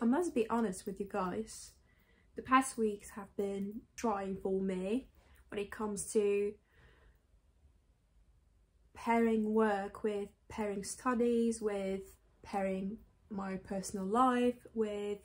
I must be honest with you guys. The past weeks have been trying for me when it comes to pairing work with pairing studies, with pairing my personal life, with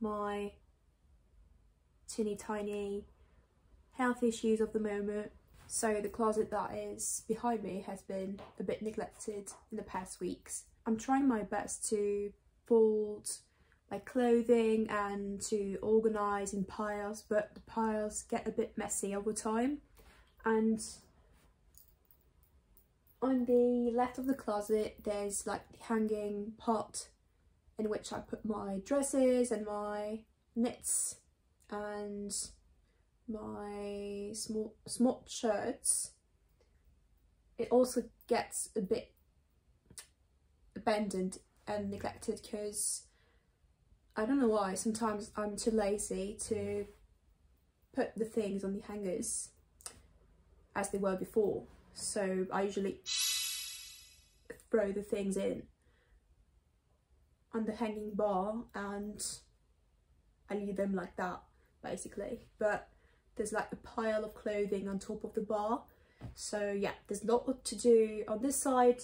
my teeny tiny health issues of the moment. So the closet that is behind me has been a bit neglected in the past weeks. I'm trying my best to fold my clothing and to organise in piles but the piles get a bit messy over time. And on the left of the closet there's like the hanging pot in which I put my dresses and my knits and my small small shirts. It also gets a bit abandoned and neglected because I don't know why sometimes I'm too lazy to put the things on the hangers as they were before. So I usually throw the things in on the hanging bar and I leave them like that basically. But there's like a pile of clothing on top of the bar. So yeah there's a lot to do on this side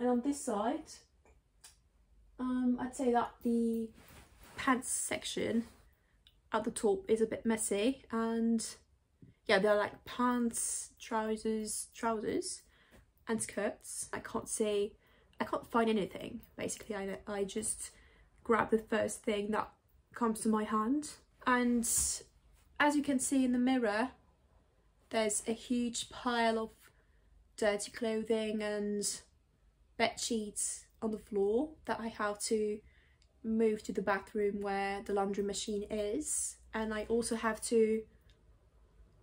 and on this side. Um, I'd say that the pants section at the top is a bit messy and yeah they're like pants trousers trousers and skirts. I can't see I can't find anything basically. I, I just grab the first thing that comes to my hand. And as you can see in the mirror there's a huge pile of dirty clothing and bed sheets on the floor that I have to move to the bathroom where the laundry machine is. And I also have to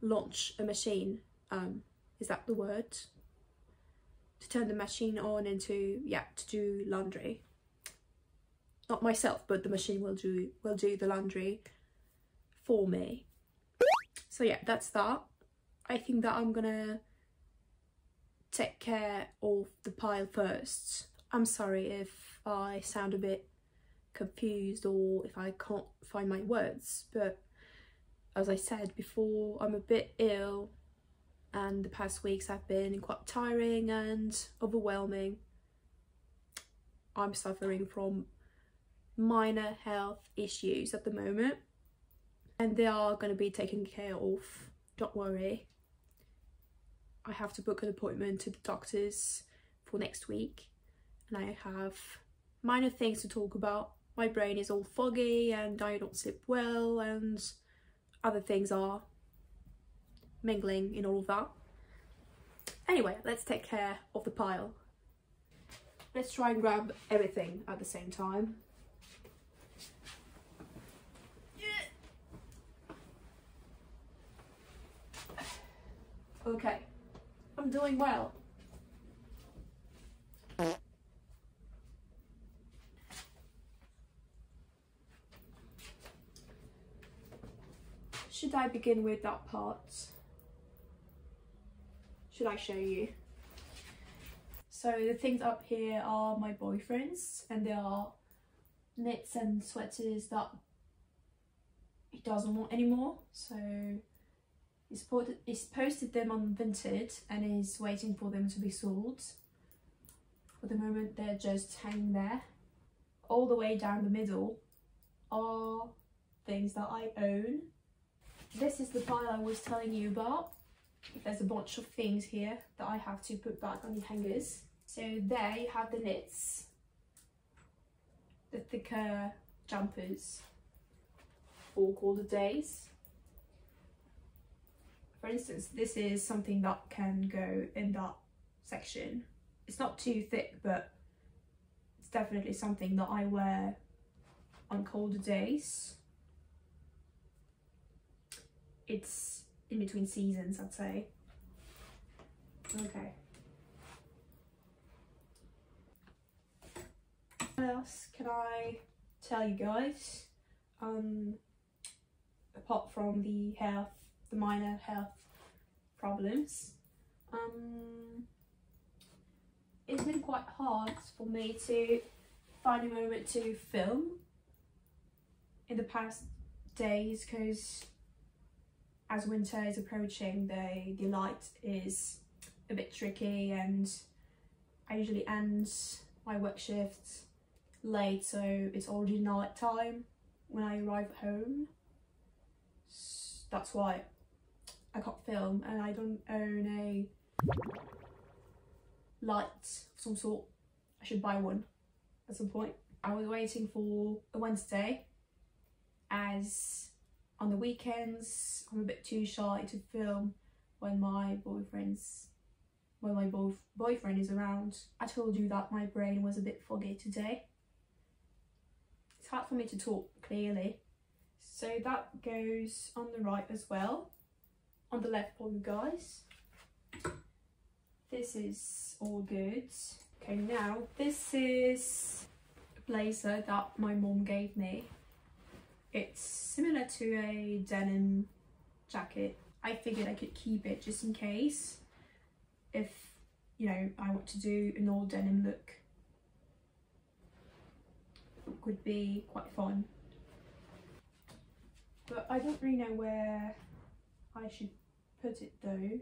launch a machine um is that the word? To turn the machine on into yeah to do laundry. Not myself but the machine will do will do the laundry for me. So yeah that's that. I think that i'm gonna take care of the pile first. I'm sorry if i sound a bit confused or if i can't find my words. But as i said before i'm a bit ill and the past weeks have been quite tiring and overwhelming. I'm suffering from minor health issues at the moment and they are going to be taken care of. Don't worry. I have to book an appointment to the doctors for next week and I have minor things to talk about my brain is all foggy and I don't sleep well and other things are mingling in all of that. Anyway let's take care of the pile. Let's try and grab everything at the same time. Okay, I'm doing well. Should I begin with that part? Should I show you? So the things up here are my boyfriend's and they are knits and sweaters that he doesn't want anymore. So He's, put, he's posted them on Vinted and is waiting for them to be sold. For the moment they're just hanging there. All the way down the middle are things that I own. This is the pile I was telling you about. There's a bunch of things here that I have to put back on the hangers. So there you have the knits, the thicker jumpers for colder days for instance, this is something that can go in that section. It's not too thick, but it's definitely something that I wear on colder days. It's in between seasons, I'd say. Okay. What else can I tell you guys? Um, apart from the health the minor health problems. Um, it's been quite hard for me to find a moment to film in the past days because as winter is approaching the, the light is a bit tricky and I usually end my work shift late so it's already night time when I arrive home. So that's why I can't film and I don't own a light of some sort. I should buy one at some point. I was waiting for a Wednesday as on the weekends I'm a bit too shy to film when my boyfriend's when my boy boyfriend is around. I told you that my brain was a bit foggy today. It's hard for me to talk clearly. So that goes on the right as well. On the left for you guys. This is all good. Okay, now this is a blazer that my mom gave me it's similar to a denim jacket. I figured I could keep it just in case if, you know, I want to do an all denim look. It could be quite fun. But I don't really know where I should put it though.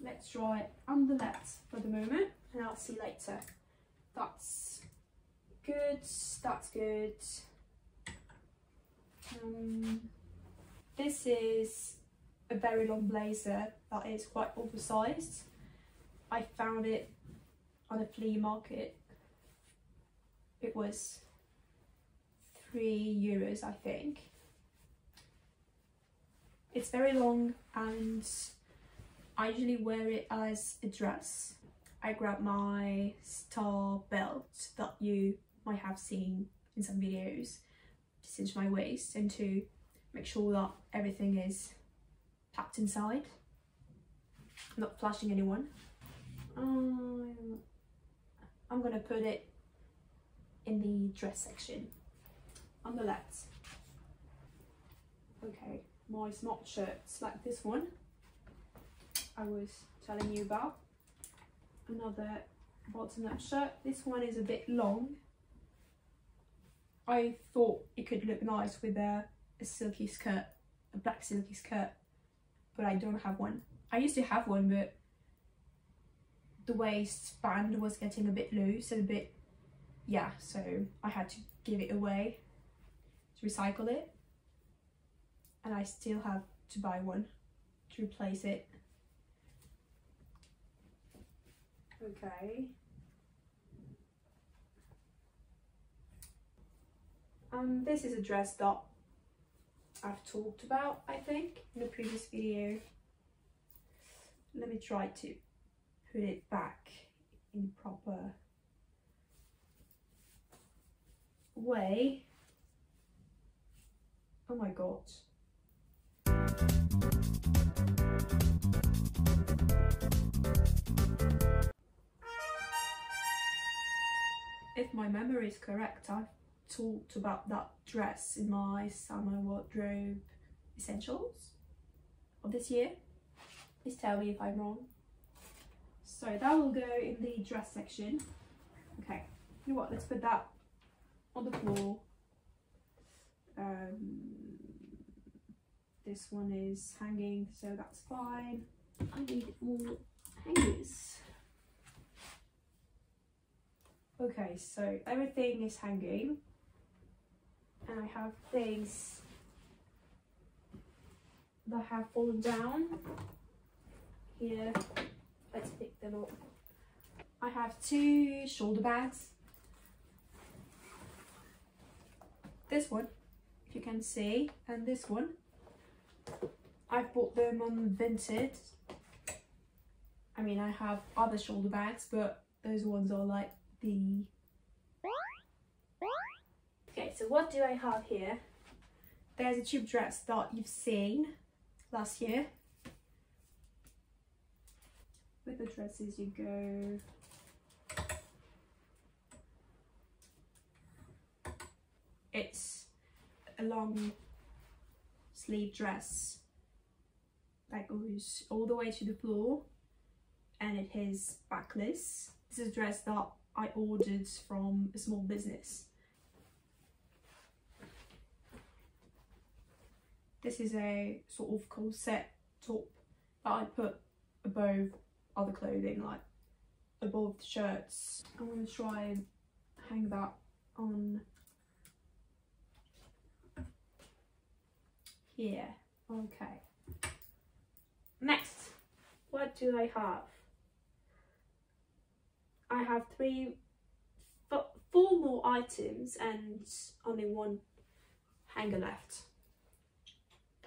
Let's try it the left for the moment and I'll see later. That's good, that's good. Um, this is a very long blazer that is quite oversized. I found it on a flea market. It was three euros, I think. It's very long and I usually wear it as a dress. I grab my star belt that you might have seen in some videos to cinch my waist and to make sure that everything is packed inside. I'm not flashing anyone. Um, I'm gonna put it in the dress section on the left. Okay my smart shirts like this one I was telling you about. Another bottom up shirt. This one is a bit long I thought it could look nice with a, a silky skirt, a black silky skirt, but I don't have one. I used to have one, but the waistband was getting a bit loose and a bit, yeah, so I had to give it away to recycle it. And I still have to buy one to replace it. Okay. Um, this is a dress that I've talked about, I think, in the previous video. Let me try to put it back in proper way. Oh my god. If my memory is correct, I've talked about that dress in my summer wardrobe essentials of this year. Please tell me if I'm wrong. So that will go in the dress section. Okay, you know what, let's put that on the floor. Um, this one is hanging, so that's fine. I need more hangers. Okay, so everything is hanging and I have things that have fallen down here. Let's pick them up. I have two shoulder bags. This one, if you can see, and this one. I've bought them on Vinted. I mean, I have other shoulder bags, but those ones are like the so what do I have here? There's a tube dress that you've seen last year. With the dresses you go it's a long sleeve dress that goes all the way to the floor and it is backless. This is a dress that I ordered from a small business This is a sort of corset top that I put above other clothing, like above the shirts. I'm going to try and hang that on here. Okay. Next, what do I have? I have three, four more items and only one hanger left.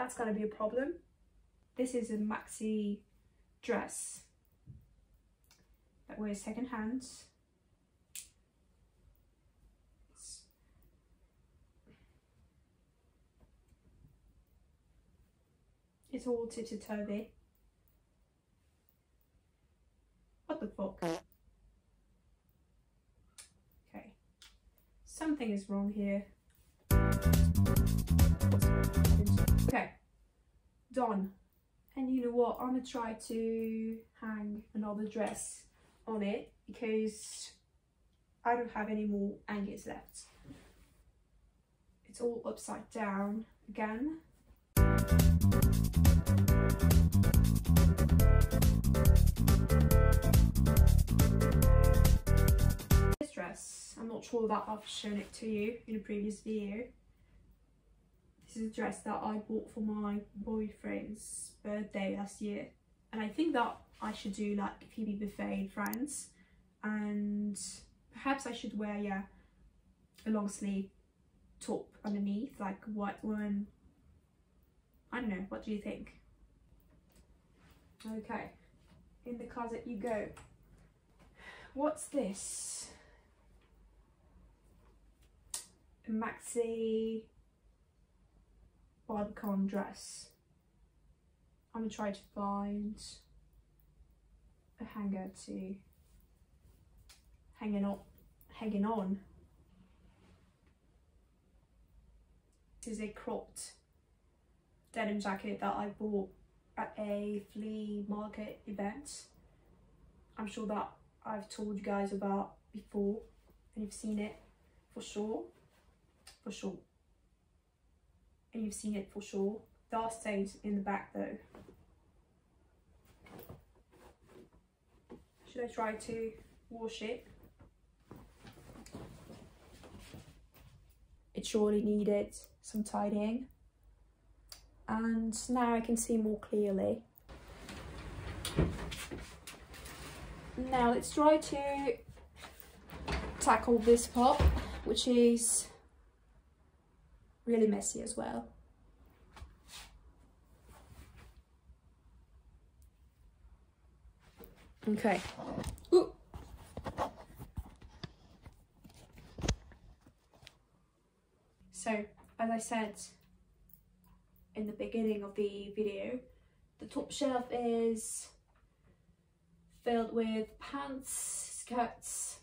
That's gonna be a problem. This is a maxi dress that wears second hand. It's all titty-toby. What the fuck? Okay. Something is wrong here. Okay. Done. And you know what? I'm gonna try to hang another dress on it because I don't have any more hangers left. It's all upside down again. This dress, I'm not sure that I've shown it to you in a previous video. This is a dress that I bought for my boyfriend's birthday last year. And I think that I should do like Phoebe Buffay in Friends. And perhaps I should wear, yeah, a long sleeve top underneath, like white one. I don't know, what do you think? Okay, in the closet you go. What's this? Maxi bodycon dress. I'm gonna try to find a hanger to hanging on hanging on. This is a cropped denim jacket that I bought at a flea market event. I'm sure that I've told you guys about before and you've seen it for sure, for sure. And you've seen it for sure. Are stains in the back though. Should I try to wash it? It surely needed some tidying and now I can see more clearly. Now let's try to tackle this part, which is really messy as well. Okay. Ooh. So, as I said, in the beginning of the video. The top shelf is filled with pants, skirts,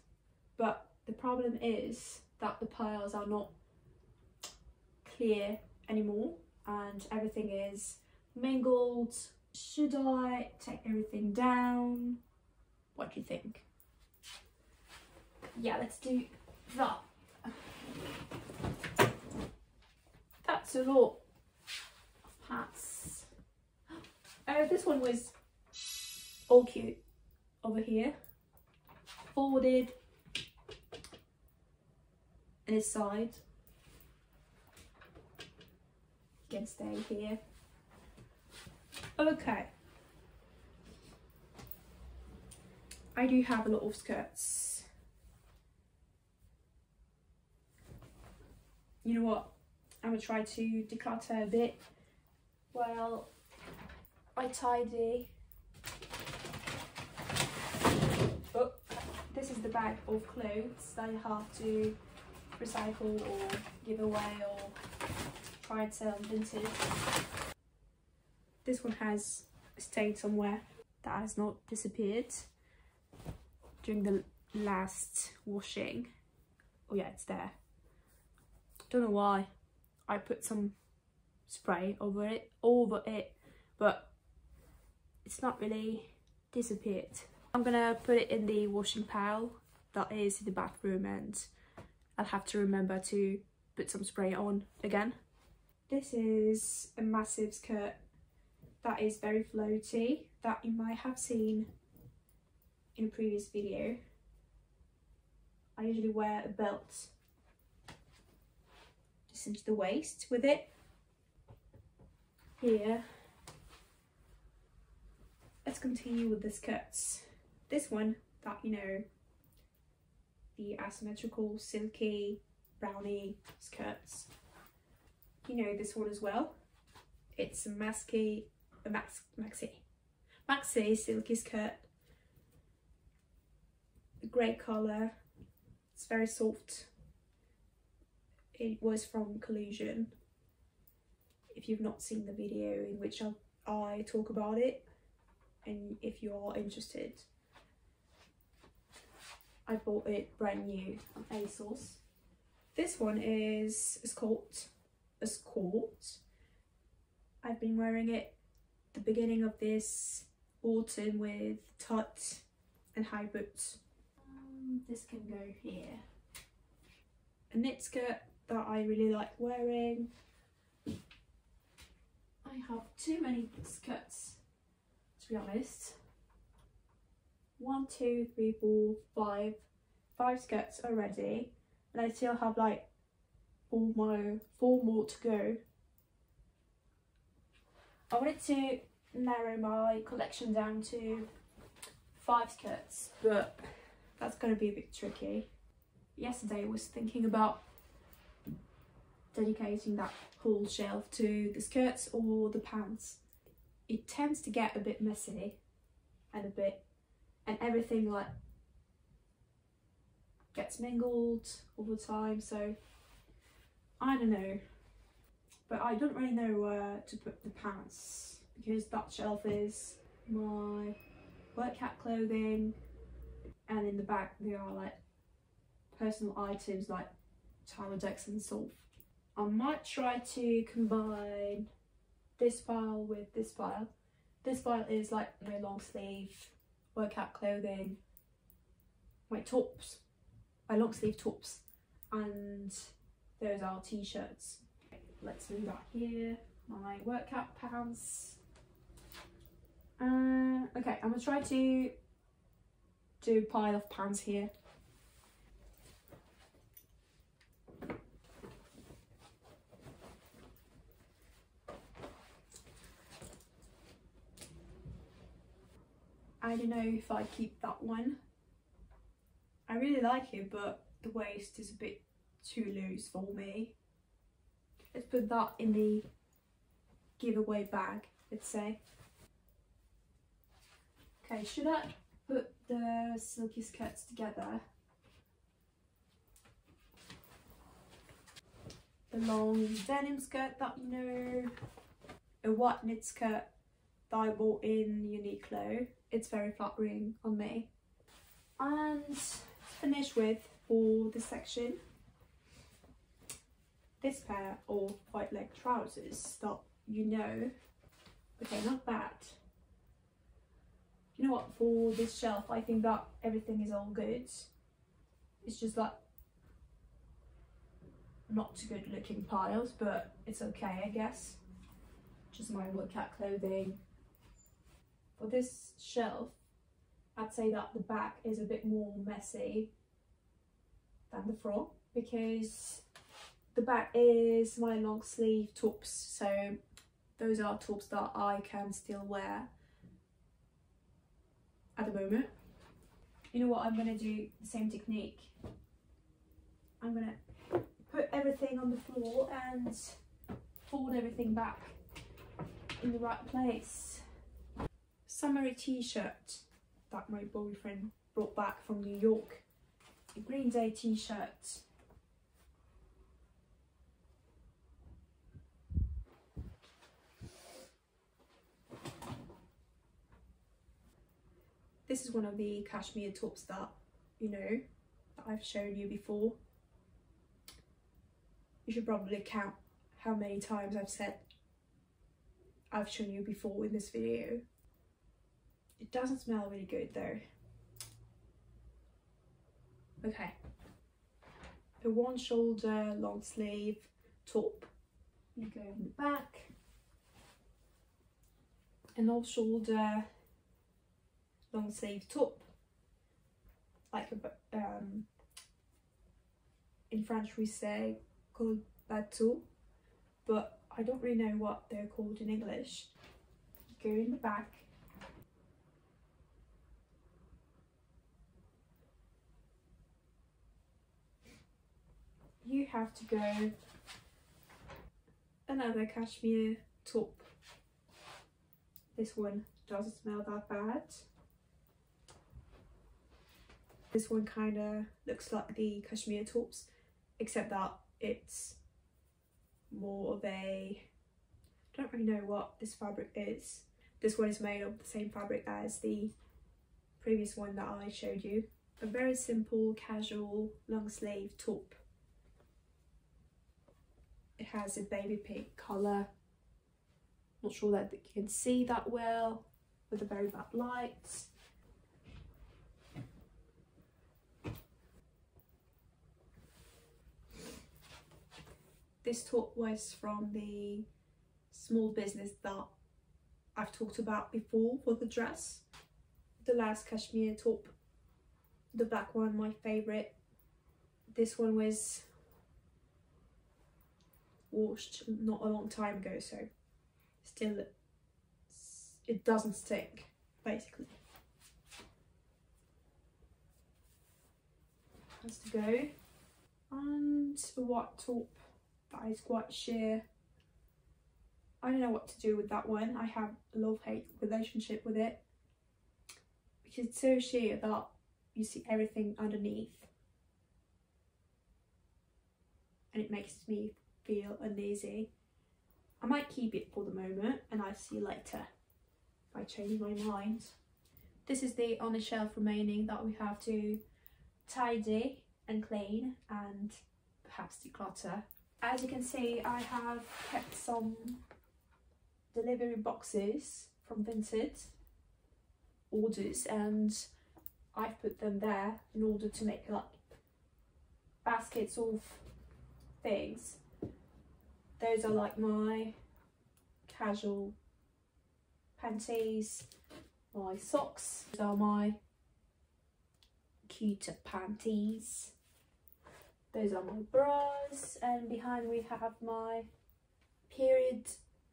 but the problem is that the piles are not clear anymore and everything is mingled. Should I take everything down? What do you think? Yeah, let's do that. That's a lot hats. Oh, this one was all cute over here. Folded in his side. Can stay here. Okay. I do have a lot of skirts. You know what? I'm gonna try to declutter a bit well, I tidy. Oh, this is the bag of clothes that I have to recycle or give away or try and sell. This one has stayed somewhere that has not disappeared during the last washing. Oh yeah, it's there. Don't know why. I put some spray over it over it but it's not really disappeared i'm gonna put it in the washing pile that is in the bathroom and i'll have to remember to put some spray on again This is a massive skirt that is very floaty that you might have seen in a previous video. I usually wear a belt just into the waist with it. Here, let's continue with the skirts. This one that you know, the asymmetrical silky brownie skirts. You know this one as well. It's a max, maxi, maxi silky skirt. A grey colour. It's very soft. It was from Collusion. If you've not seen the video in which I, I talk about it, and if you are interested, I bought it brand new on ASOS. This one is a skirt, a skirt. I've been wearing it the beginning of this autumn with tut and high boots. Um, this can go here. A knit skirt that I really like wearing. I have too many skirts to be honest. One, two, three, four, five, five skirts already, and I still have like four more, four more to go. I wanted to narrow my collection down to five skirts, but that's going to be a bit tricky. Yesterday I was thinking about dedicating that whole shelf to the skirts or the pants. It tends to get a bit messy and a bit and everything like gets mingled all the time so I don't know but I don't really know where to put the pants because that shelf is my workout clothing and in the back there are like personal items like Tylodex and Solve. I might try to combine this file with this file. This file is like my long sleeve workout clothing, my tops, my long sleeve tops, and those are t-shirts. Let's move that here. My workout pants. Uh, okay, I'm gonna try to do pile of pants here. I don't know if I keep that one. I really like it, but the waist is a bit too loose for me. Let's put that in the giveaway bag, let's say. Okay, should I put the silky skirts together? The long denim skirt that you know, a white knit skirt that I bought in Uniqlo it's very flattering on me. And finish with for this section, this pair of white leg trousers that you know, okay, not bad. You know what, for this shelf, I think that everything is all good. It's just like not too good looking piles, but it's okay, I guess. Just my workout clothing, for this shelf, I'd say that the back is a bit more messy than the front because the back is my long sleeve tops so those are tops that I can still wear at the moment. You know what, I'm to do the same technique. I'm to put everything on the floor and fold everything back in the right place summery t-shirt that my boyfriend brought back from New York. A Green Day t-shirt. This is one of the cashmere tops that, you know, that I've shown you before. You should probably count how many times I've said I've shown you before in this video. It doesn't smell really good though. Okay. A one shoulder long sleeve top you go in the back an off shoulder long sleeve top like a um in French we say col bateau but I don't really know what they're called in English. Go in the back. You have to go another cashmere top. This one doesn't smell that bad this one kind of looks like the cashmere tops except that it's more of a I don't really know what this fabric is. This one is made of the same fabric as the previous one that I showed you. A very simple casual long sleeve top. It has a baby pink colour. Not sure that you can see that well with the very bad light this top was from the small business that I've talked about before for the dress. The last cashmere top, the black one, my favourite. This one was washed not a long time ago, so still it doesn't stick, basically. Has to go. And a white top that is quite sheer. I don't know what to do with that one. I have a love-hate relationship with it. Because it's so sheer that you see everything underneath. And it makes me feel uneasy. I might keep it for the moment and I'll see you later if I change my mind. This is the on the shelf remaining that we have to tidy and clean and perhaps declutter as you can see, I have kept some delivery boxes from Vinted orders and I've put them there in order to make like baskets of things. Those are like my casual panties, my socks, those are my cuter panties those are my bras and behind we have my period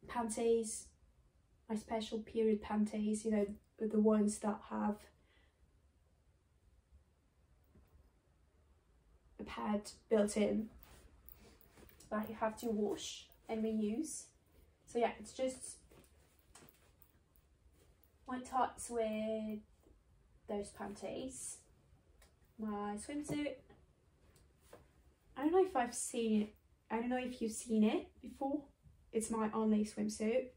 panties, my special period panties, you know, the ones that have a pad built in that you have to wash and reuse. So yeah, it's just my tights with those panties, my swimsuit I don't know if I've seen it. I don't know if you've seen it before. It's my only swimsuit.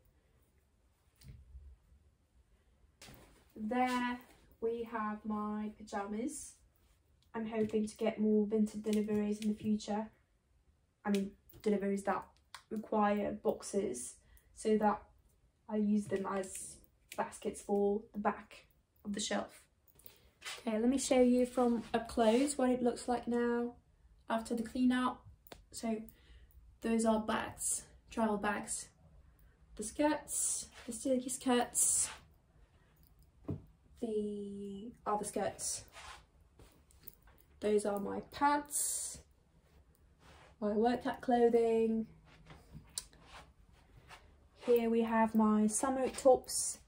There we have my pyjamas. I'm hoping to get more Vinted deliveries in the future. I mean, deliveries that require boxes so that I use them as baskets for the back of the shelf. Okay, let me show you from up close what it looks like now after the clean out. So those are bags, travel bags. The skirts, the silky skirts, the other skirts. Those are my pants, my workout clothing. Here we have my summer tops,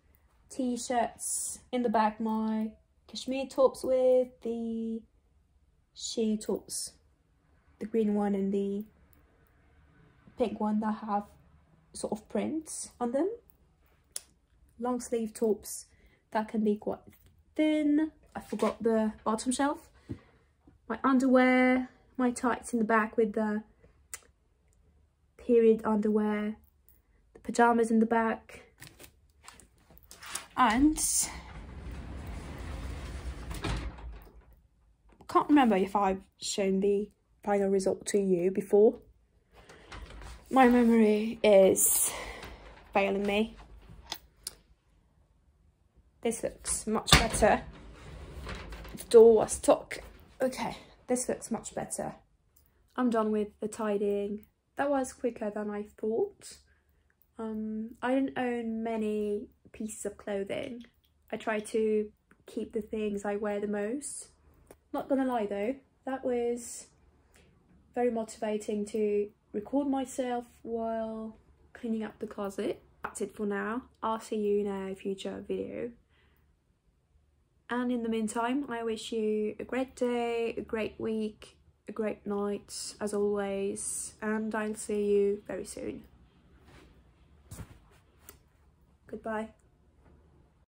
t-shirts. In the back my cashmere tops with the sheer tops the green one and the pink one that have sort of prints on them. Long sleeve tops that can be quite thin. I forgot the bottom shelf. My underwear, my tights in the back with the period underwear, the pyjamas in the back, and can't remember if I've shown the final result to you before. My memory is failing me. This looks much better. The door was stuck. Okay, this looks much better. I'm done with the tidying that was quicker than I thought. Um, I don't own many pieces of clothing. I try to keep the things I wear the most. Not gonna lie though, that was very motivating to record myself while cleaning up the closet. That's it for now. I'll see you in a future video. And in the meantime, I wish you a great day, a great week, a great night as always, and I'll see you very soon. Goodbye.